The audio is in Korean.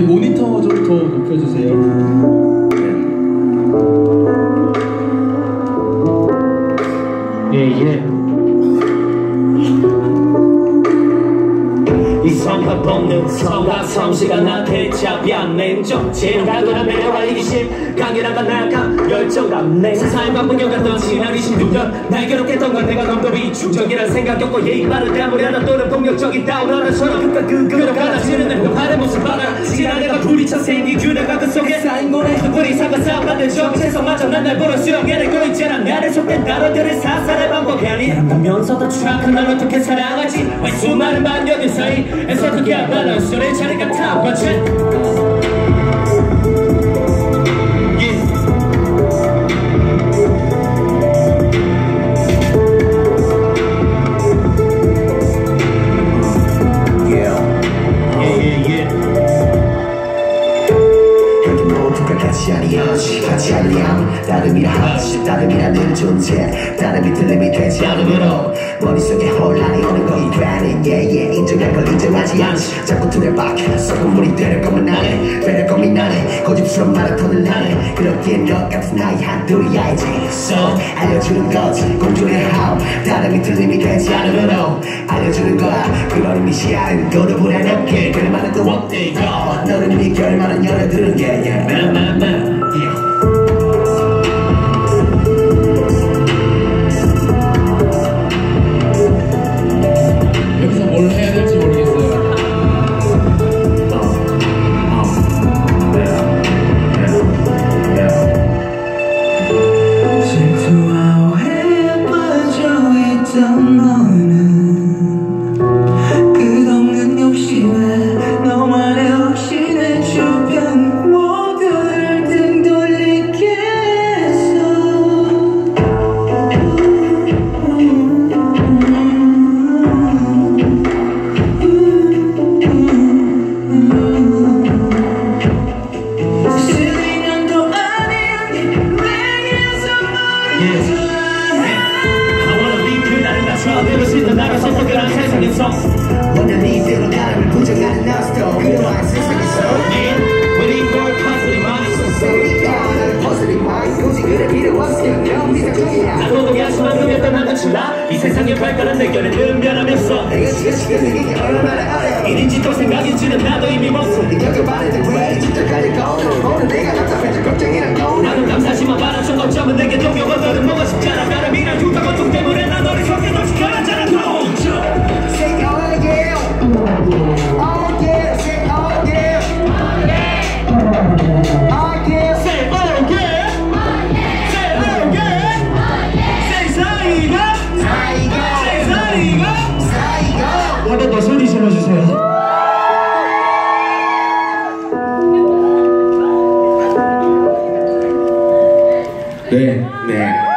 저희 모니터 좀 더 높여주세요. 예예 이 성과 뽑는 성과 성시가 나한테 잡이한 냉정 진가도나 매력과 이기심 강렬한 나감 열정감 내 세상에 반복해갔던 지난 26년 날 괴롭겠던 건 내가 넘도 비충적이란 생각 겪고 예의 바르게 아무리 하나 또는 폭력적인 다운 하나처럼 끝까 그 그로 갈라지는 내 변화의 모습 생긴 균형과 그 속에 쌓인 고래 뿌리 삼아 싸움받는 정체성마저 난날 보러 수영해내고 있잖아. 나를 속된 단어들을 사살의 반복하니. 보면서도 추락한 날 어떻게 사랑하지? 왜 수많은 반려들 사이에서 어떻게 하나 모두가 같이 아니야 같이 아니야. 다름이라. 하지 다름이라는 존재 다름이 들림이 되지 않으므로 머릿속에 혼란이 오는 거이 되는 예예 인정할 걸 인정하지 않지. 자꾸 두려박혀. 소금물이 되는 것만 나네. 되는 것만 나네. 고집스러운 마라톤을 나네. 그렇기엔 너 같은 나이 한둘이야지. So 알려주는 거지. 공존의 how 다름이 들림이 되지 않으므로 알려주는 거야. 그런 의미 시야는 도로 불안하게. 그럴 만한 또 없대요 너는 이미 결말은 열어두는 게. yeah. 나나나 선택을 한 세상에서 원하는 이대로 나를 부정하는 나스도 그러한 세상에서 Man, constantly mind 소리가 나를 마이 굳이 그래 필요 없어 넌 네가 중이야 나도 동의 하지만 그랬던 나는 출라 이 세상의 발걸음 내 견해는 변하면서 내가 지금 지금 이게 얼마나 어려워 일인지 또 생각인지는 나도 이미 멈춰 네가 말했는데 왜 진짜까지 꺼내 오늘 내가 답답해져 걱정이란 거울 나는 감사하지만 바람처 네. 네